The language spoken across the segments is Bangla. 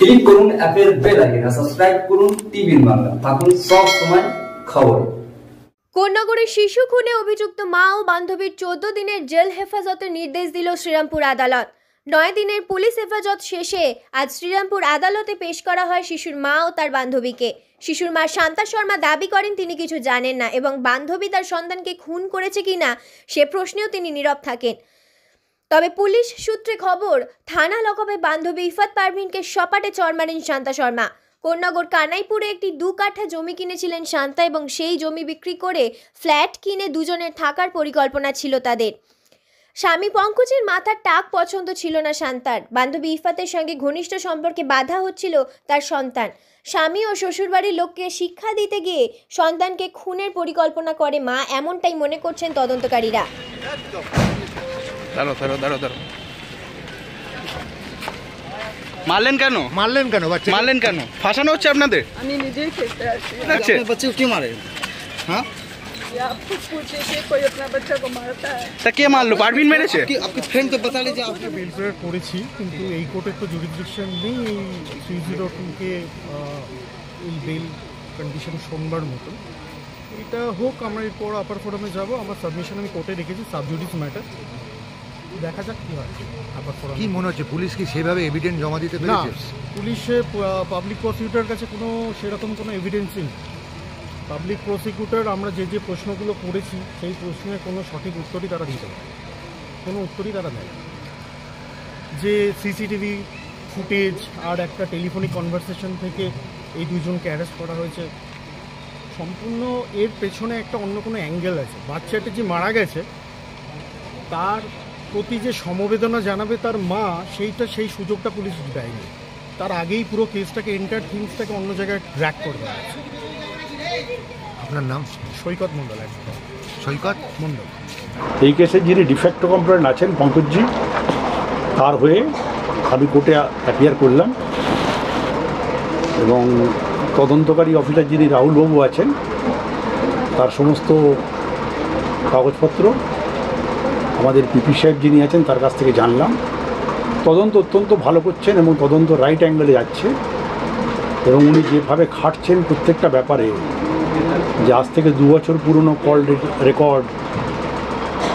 ক্লিক করুন অ্যাপের বেল আইকন, সাবস্ক্রাইব করুন টিভির বাংলা। থাকুন সব সময় খবরে। কোন্নগরের শিশু খুনে অভিযুক্ত মা ও বান্ধবীর চোদ্দ দিনের জেল হেফাজতের নির্দেশ দিল শ্রীরামপুর আদালত। নয় দিনের পুলিশ হেফাজত শেষে আজ শ্রীরামপুর আদালতে পেশ করা হয় শিশুর মা ও তার বান্ধবীকে। শিশুর মা শান্তা শর্মা দাবি করেন, তিনি কিছু জানেন না এবং বান্ধবী তার সন্তানকে খুন করেছে কিনা সে প্রশ্নেও তিনি নীরব থাকেন। তবে পুলিশ সূত্রে খবর, থানা লকবে বান্ধবী ইফাত পারভিনকে সপাটে চর মারেন শান্তা শর্মা। কোন্নগর কানাইপুরে একটি দু কাঠা জমি কিনেছিলেন শান্তা এবং সেই জমি বিক্রি করে ফ্ল্যাট কিনে দুজনের থাকার পরিকল্পনা ছিল তাদের। স্বামী পঙ্কজের মাথার টাক পছন্দ ছিল না শান্তার। বান্ধবী ইফাতের সঙ্গে ঘনিষ্ঠ সম্পর্কে বাধা হচ্ছিল তার সন্তান। স্বামী ও শ্বশুরবাড়ির লোককে শিক্ষা দিতে গিয়ে সন্তানকে খুনের পরিকল্পনা করে মা, এমনটাই মনে করছেন তদন্তকারীরা। দাঁড়ো দাঁড়ো দাঁড়ো দাঁড়ো মারলেন কেন? মারলেন কেন বাচ্চা মারলেন কেন? ফাঁসানো হচ্ছে আপনাদের? আমি নিজেই খেলতে আসছি আপনি বাচ্চা কি মারে? হ্যাঁ? কে মারলো? মেরেছে? করেছি কিন্তু এই তো নেই। থ্রি জিরো কন্ডিশন সোমবার মতো এটা হোক আমরা এরপর আপার ফোরামে যাব। আমার সাবমিশন আমি কোর্টে রেখেছি সাবজুডিস ম্যাটার দেখা যাক কী হয়। ফোরাম কি মনে হচ্ছে? পুলিশ কি সেভাবে এভিডেন্স জমা দিতে না পেরেছে? পুলিশে পাবলিক প্রসিকিউটার কাছে কোনো সেরকম কোনো এভিডেন্সই নেই। পাবলিক প্রসিকিউটর আমরা যে যে প্রশ্নগুলো করেছি সেই প্রশ্নের কোনো সঠিক উত্তরই তারা দিতে পারে। কোনো উত্তরই তারা দেয় না। যে সিসিটিভি ফুটেজ আর একটা টেলিফোনিক কনভারসেশন থেকে এই দুজনকে অ্যারেস্ট করা হয়েছে সম্পূর্ণ এর পেছনে একটা অন্য কোনো অ্যাঙ্গেল আছে। বাচ্চাটা যে মারা গেছে তার প্রতি যে সমবেদনা জানাবে তার মা সেইটা সেই সুযোগটা পুলিশ দেয়নি। তার আগেই পুরো কেসটাকে এন্টার থিংসটাকে অন্য জায়গায় ড্র্যাক করে দেওয়া হয়েছে। আপনার নাম? সৈকত মণ্ডল একদম সৈকত মণ্ডল। এই কেসে যিনি ডিফেক্ট কমপ্লেন্ট আছেন পঙ্কজজি তার হয়ে আমি কোর্টে অ্যাপিয়ার করলাম। এবং তদন্তকারী অফিসার যিনি রাহুলবাবু আছেন তার সমস্ত কাগজপত্র আমাদের পিপি সাহেব যিনি আছেন, তার কাছ থেকে জানলাম। তদন্ত অত্যন্ত ভালো করছেন এবং তদন্ত রাইট অ্যাঙ্গেলে যাচ্ছে। এবং উনি যেভাবে খাটছেন প্রত্যেকটা ব্যাপারে, যে আজ থেকে দু বছর পুরনো কল রেকর্ড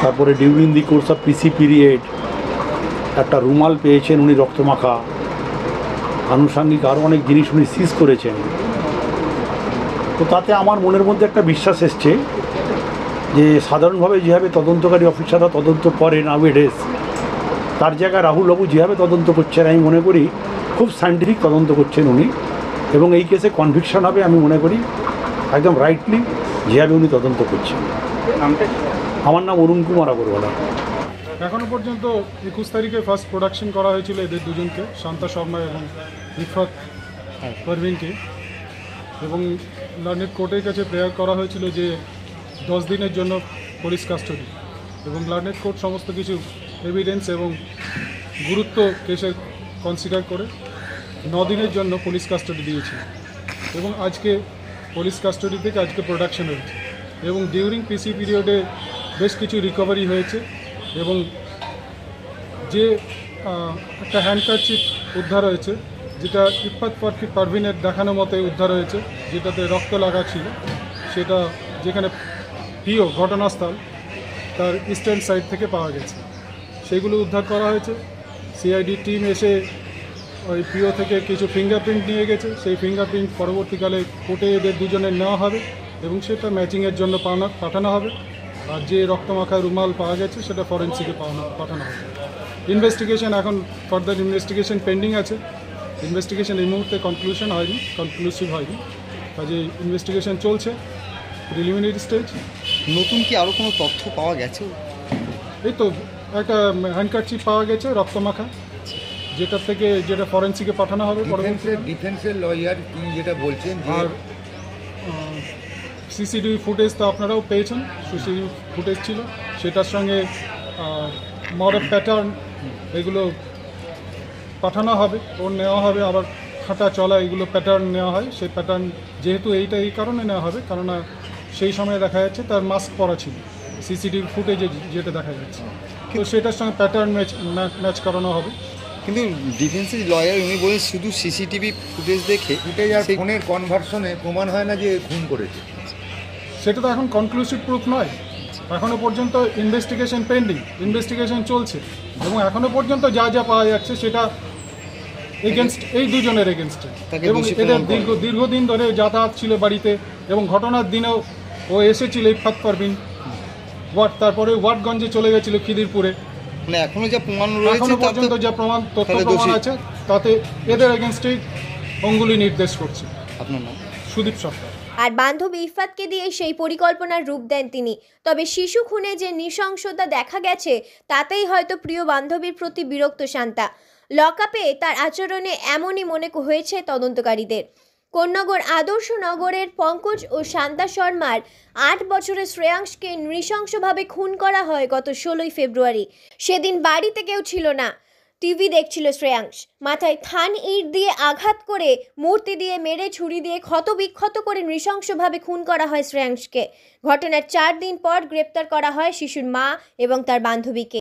তারপরে during the course of PC period একটা রুমাল পেয়েছেন উনি রক্তমাখা। আনুষাঙ্গিক আরও অনেক জিনিস উনি সিজ করেছেন। তো তাতে আমার মনের মধ্যে একটা বিশ্বাস এসছে যে সাধারণভাবে যেভাবে তদন্তকারী অফিসাররা তদন্ত করেন আউএডেস তার জায়গায় রাহুলবাবু যেভাবে তদন্ত করছেন আমি মনে করি খুব সাইন্টিফিক তদন্ত করছেন উনি এবং এই কেসে কনভিকশন হবে আমি মনে করি একদম রাইটলি যেভাবে উনি তদন্ত করছেন। আমার নাম অরুণ কুমার আগরওয়ালা। এখনও পর্যন্ত একুশ তারিখে ফার্স্ট প্রোডাকশন করা হয়েছিল এদের দুজনকে শান্তা শর্মা এবং ইফাত পারভিনকে। এবং লার্নেট কোর্টের কাছে প্রেয়ার করা হয়েছিল যে দশ দিনের জন্য পুলিশ কাস্টডি এবং লার্নেট কোর্ট সমস্ত কিছু এভিডেন্স এবং গুরুত্ব কেসের কনসিডার করে দিনের জন্য পুলিশ কাস্টডি দিয়েছে। এবং আজকে পুলিশ কাস্টডি থেকে আজকে প্রোডাকশন হয়েছে। এবং ডিউরিং পিসি পিরিয়ডে বেশ কিছু রিকভারি হয়েছে এবং যে একটা হ্যান্ডকারচিপ উদ্ধার হয়েছে, যেটা ইফাত পারফি পারভিনের দেখানো মতে উদ্ধার হয়েছে, যেটাতে রক্ত লাগা ছিল, সেটা যেখানে প্রিয় ঘটনাস্থল তার ইস্টার্ন সাইড থেকে পাওয়া গেছে। সেগুলো উদ্ধার করা হয়েছে। সিআইডি টিম এসে ওই পিও থেকে কিছু ফিঙ্গারপ্রিন্ট নিয়ে গেছে। সেই ফিঙ্গারপ্রিন্ট পরবর্তীকালে কোর্টে এদের দুজনের নেওয়া হবে এবং সেটা ম্যাচিংয়ের জন্য পাঠানো হবে। আর যে রক্তমাখা রুমাল পাওয়া গেছে, সেটা ফরেন্সিকে পাঠানো হবে। ইনভেস্টিগেশন এখন ফার্দার ইনভেস্টিগেশন পেন্ডিং আছে। ইনভেস্টিগেশন এই মুহূর্তে কনক্লুশন হয়নি কনক্লুসিভ হয়নি। কাজে ইনভেস্টিগেশন চলছে। প্রিলিমিনারি স্টেজ নতুন কি আরও কোনো তথ্য পাওয়া গেছে? এই তো একটা হ্যান্ডকারচিপ পাওয়া গেছে রক্তমাখা যেটা থেকে যেটা ফরেন্সিকে পাঠানো হবে ডিফেন্সের ডিফেন্সের লয়ার তিনি যেটা বলছেন যে আর সিসিটিভি ফুটেজ তো আপনারাও পেয়েছেন সিসিটিভি ফুটেজ ছিল। সেটার সঙ্গে মডেল প্যাটার্ন এগুলো পাঠানো হবে ওর নেওয়া হবে আবার হাঁটা চলা এগুলো প্যাটার্ন নেওয়া হয়। সেই প্যাটার্ন যেহেতু এইটা এই কারণে নেওয়া হবে কেননা সেই সময় দেখা যাচ্ছে তার মাস্ক পরা ছিল সিসিটিভি ফুটেজে যেটা দেখা যাচ্ছে। তো সেটার সঙ্গে প্যাটার্ন ম্যাচ ম্যাচ করানো হবে। কিন্তু ডিফেন্সের লয়ার উনি বলেন শুধু সিসিটিভি ফুটেজ দেখে ফুটেজ আর ফোনের কনভার্সনে প্রমাণ হয় না যে খুন করেছে। সেটা তো এখন কনক্লুসিভ প্রুফ নয়। এখনও পর্যন্ত ইনভেস্টিগেশন পেন্ডিং ইনভেস্টিগেশন চলছে। এবং এখনও পর্যন্ত যা যা পাওয়া যাচ্ছে সেটা এগেনস্ট এই দুজনের এগেনস্টে এবং এদের দীর্ঘ দীর্ঘদিন ধরে যাতায়াত ছিল বাড়িতে এবং ঘটনার দিনেও ও এসেছিল ইফাত পারবিন ওয়ার্ড তারপরে ওয়ার্ডগঞ্জে চলে গেছিল খিদিরপুরে। মানে এখনও যা প্রমাণ রয়েছে পর্যন্ত যা প্রমাণ তথ্য প্রমাণ আছে তাতে এদের এগেনস্টেই অঙ্গুলি নির্দেশ করছে। আপনার নাম? সুদীপ সরকার। আর বান্ধবী ইফাতকে দিয়ে সেই পরিকল্পনার রূপ দেন তিনি। তবে শিশু খুনে যে নৃশংসতা দেখা গেছে তাতেই হয়তো প্রিয় বান্ধবীর প্রতি বিরক্ত শান্তা। লকআপে তার আচরণে এমনই মনে হয়েছে তদন্তকারীদের। কোন্নগর আদর্শ নগরের পঙ্কজ ও শান্তা শর্মার আট বছরের শ্রেয়াংশকে নৃশংসভাবে খুন করা হয় গত ষোলোই ফেব্রুয়ারি। সেদিন বাড়িতে কেউ ছিল না। টিভি দেখছিল শ্রেয়াংশ। মাথায় থান ইট দিয়ে আঘাত করে, মূর্তি দিয়ে মেরে, ছুরি দিয়ে ক্ষত বিক্ষত করে নৃশংসভাবে খুন করা হয় শ্রেয়াংশকে। ঘটনার চার দিন পর গ্রেপ্তার করা হয় শিশুর মা এবং তার বান্ধবীকে।